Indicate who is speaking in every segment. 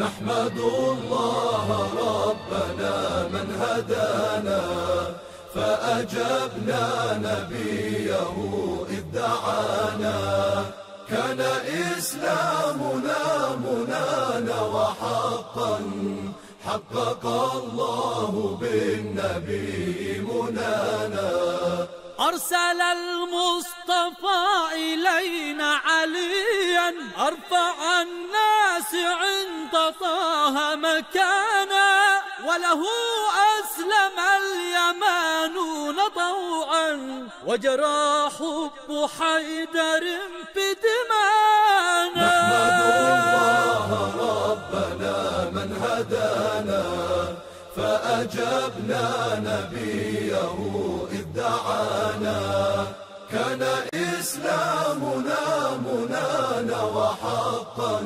Speaker 1: نحمد الله ربنا من هدانا فأجبنا نبيه إذ دعانا. كان إسلامنا منانا وحقا حقق الله بالنبي منانا.
Speaker 2: أرسل المصطفى إلينا عليا. أرفع الناس عند طه مكانا. وله أسلم اليمانون طوعا. وجرى حب حيدر في دمانا.
Speaker 1: نحمد الله ربنا من هدانا. فأجبنا نبيه دعانا كان إسلامنا منانا وحقا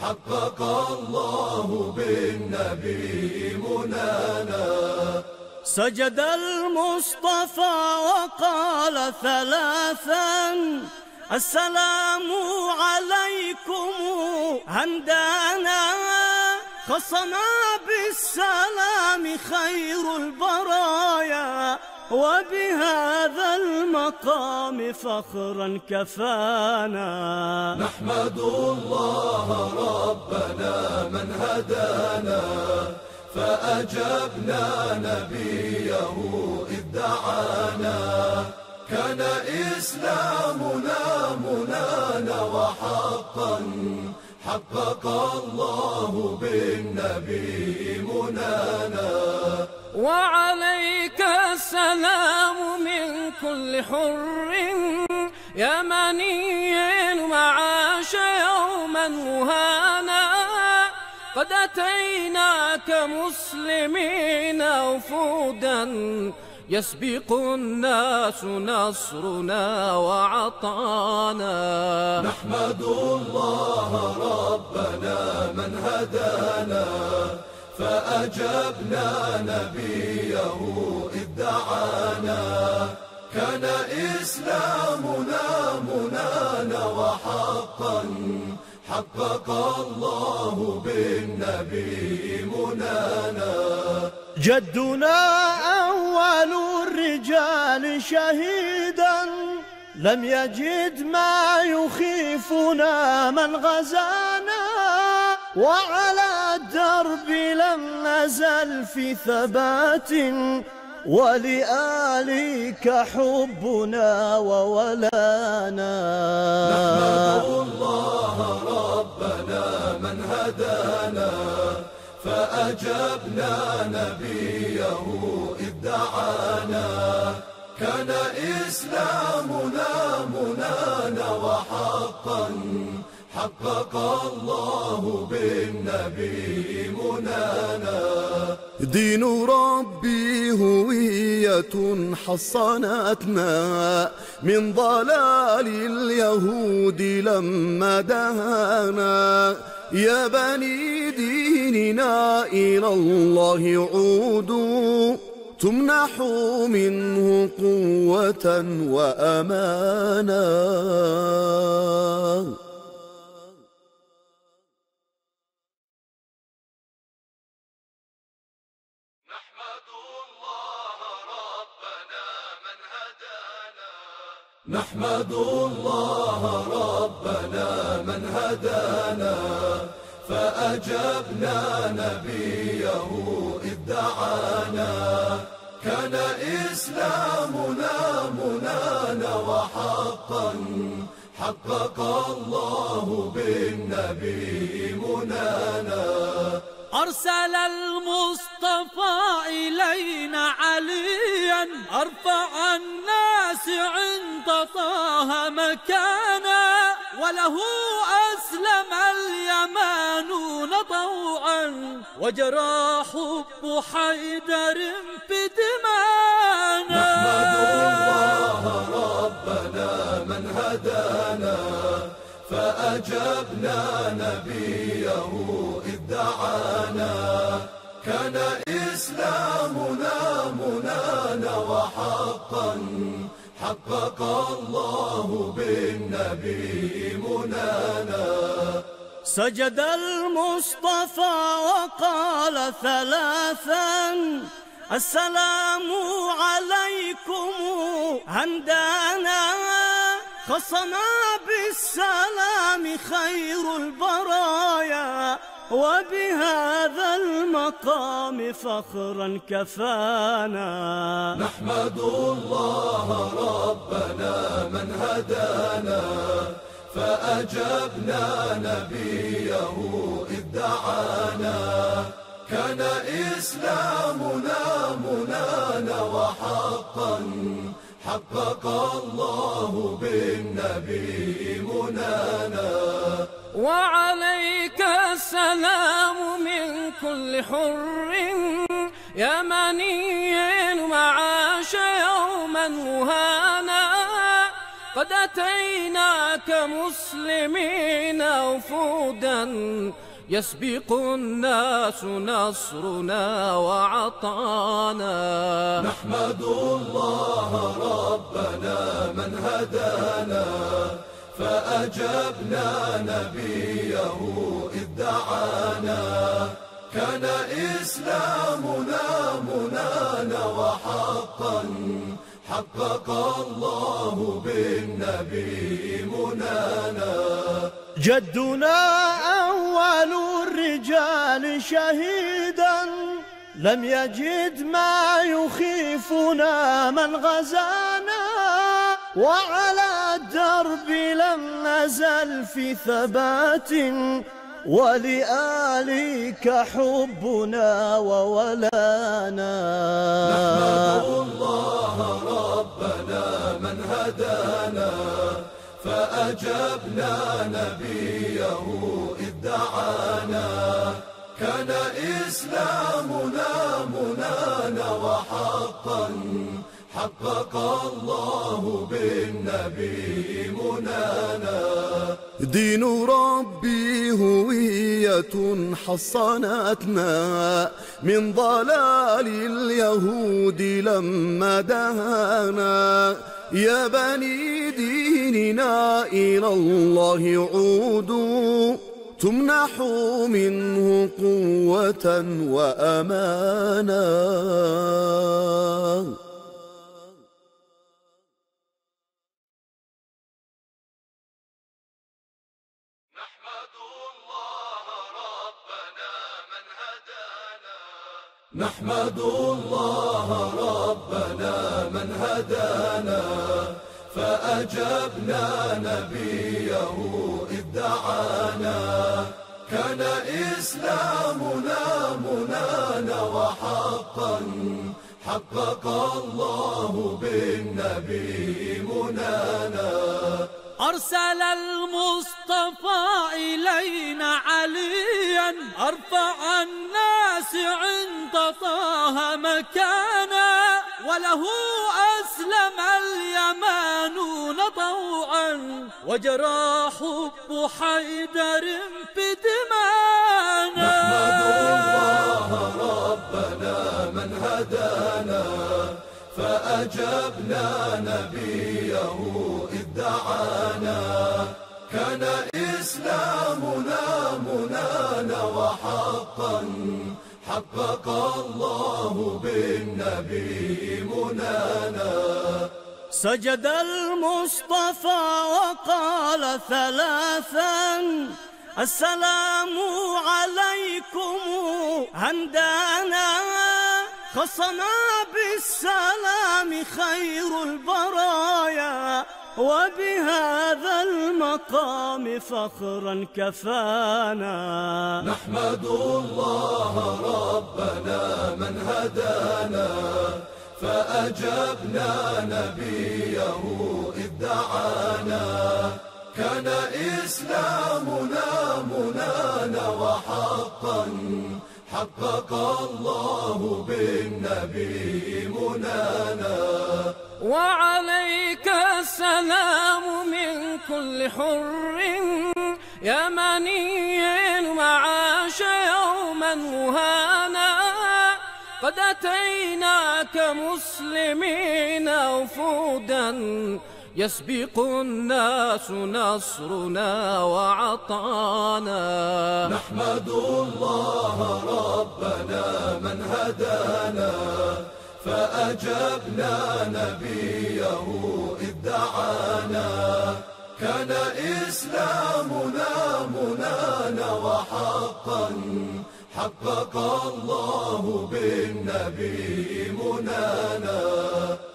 Speaker 1: حقق الله بالنبي منانا.
Speaker 2: سجد المصطفى وقال ثلاثا السلام عليكم هندانا. خصنا بالسلام خير البرايا. وبهذا المقام فخرا كفانا.
Speaker 1: نحمد الله ربنا من هدانا فأجبنا نبيه إذ دعانا. كان إسلامنا منانا وحقا حقق الله بالنبي منانا.
Speaker 2: وعليك السلام من كل حر يمني معاش يوما مهانا. قد أتيناك مسلمين وفودا يسبق الناس نصرنا وعطانا.
Speaker 1: نحمد الله ربنا من هدانا فأجبنا نبيه إذ دعانا. كان إسلامنا منانا وحقا حقق الله بالنبي منانا.
Speaker 3: جدنا أول الرجال شهيدا لم يجد ما يخيفنا من غزانا وعلى الدرب لم نزل في ثبات ولآلك حبنا وولانا.
Speaker 1: نحمد الله ربنا من هدانا. فأجبنا نبيه إذ دعانا. كان إسلامنا منانا وحقا حقق الله بالنبي منانا.
Speaker 4: دين ربي هوية حصنتنا من ضلال اليهود لما دهانا. يا بني ديننا إلى الله عودوا تمنحوا منه قوة وأمانا.
Speaker 1: نحمد الله ربنا من هدانا. فأجبنا نبيه إذ دعانا. كان إسلامنا منانا وحقا حقق الله بالنبي منانا.
Speaker 2: أرسل المصطفى إلينا عليا أرفع الناس عند طه مكانا وله أسلم اليمانون طوعا وجرى حب حيدر في دمانا
Speaker 1: نحمد الله ربنا من هدانا فأجبنا نبيه إذ دعانا. كان إسلامنا منانا وحقا. حقق الله بالنبي منانا.
Speaker 3: سجد المصطفى وقال ثلاثا السلام عليكم عندنا. خصنا بالسلام خير البرايا. وبهذا المقام فخرا كفانا.
Speaker 1: نحمد الله ربنا من هدانا فأجبنا نبيه إذ دعانا. كان إسلامنا منانا وحقا حقق الله بالنبي منانا.
Speaker 2: وعليك السلام من كل حر يمني معاش يوما مهانا. قد أتيناك مسلمين وفودا يسبق الناس نصرنا وعطانا.
Speaker 1: نحمد الله ربنا من هدانا. فأجبنا نبيه إذ دعانا. كان إسلامنا منانا وحقا حقق الله بالنبي منانا.
Speaker 3: جدنا أول الرجال شهيدا لم يجد ما يخيفنا من غزانا. وعلى الدرب لم نزل في ثبات ولآلك حبنا وولانا.
Speaker 1: نحمد الله ربنا من هدانا فأجبنا نبيه إذ دعانا. كان إسلامنا منانا وحقا حقق الله بالنبي منانا.
Speaker 4: دين ربي هوية حصنتنا. من ضلال اليهود لما دهانا. يا بني ديننا إلى الله عودوا. تمنحوا منه قوة وأمانا.
Speaker 1: نحمد الله ربنا من هدانا فأجبنا نبيه إذ دعانا. كان إسلامنا منانا وحقا حقق الله بالنبي منانا.
Speaker 2: أرسل المصطفى إلينا عليا أرفع الناس عند طه مكانا وله أسلم اليمانون طوعا وجرى حب حيدر بدمانا.
Speaker 1: نحمد الله ربنا من هدانا فأجبنا نبيه إذ دعانا كان إسلامنا منانا وحقا حقق الله بالنبي منانا.
Speaker 3: سجد المصطفى وقال ثلاثا السلام عليكم عندنا خصنا بالسلام خير البرايا. وبهذا المقام فخرا كفانا.
Speaker 1: نحمد الله ربنا من هدانا فأجبنا نبيه إذ دعانا. كان إسلامنا منانا وحقا حقق الله بالنبي منانا.
Speaker 2: من كل حر يمني معاش يوما مهانا. قد أتيناك مسلمين وفودا يسبق الناس نصرنا وعطانا.
Speaker 1: نحمد الله ربنا من هدانا فأجبنا نبيه إذ دعانا. كان إسلامنا منانا وحقا حقق الله بالنبي منانا.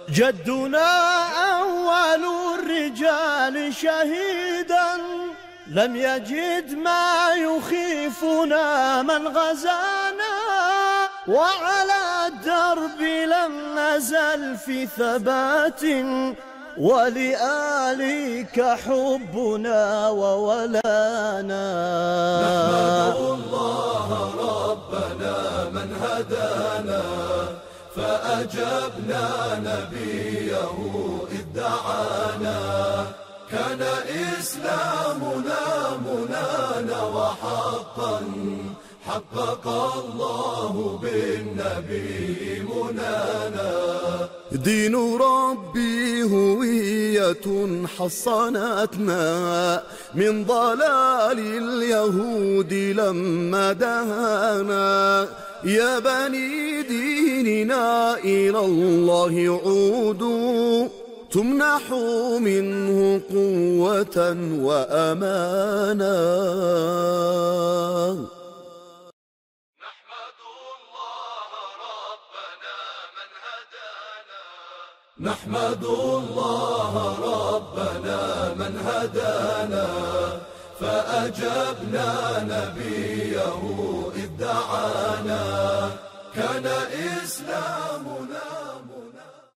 Speaker 3: جدنا أول الرجال شهيدا لم يجد ما يخيفنا من غزانا. وعلى الدرب لم نزل في ثبات ولآلك حبنا وولانا.
Speaker 1: نحمد الله ربنا من هدانا فأجبنا نبيه إذ دعانا. كان إسلامنا منانا وحقا حقق الله بالنبي منانا.
Speaker 4: دين ربي هوية حصنتنا من ضلال اليهود لما دهانا. يا بني ديننا إلى الله عودوا تمنحوا منه قوة وأمانا.
Speaker 1: نحمد الله ربنا من هدانا فأجبنا نبيه إذ دعانا. كان إسلامنا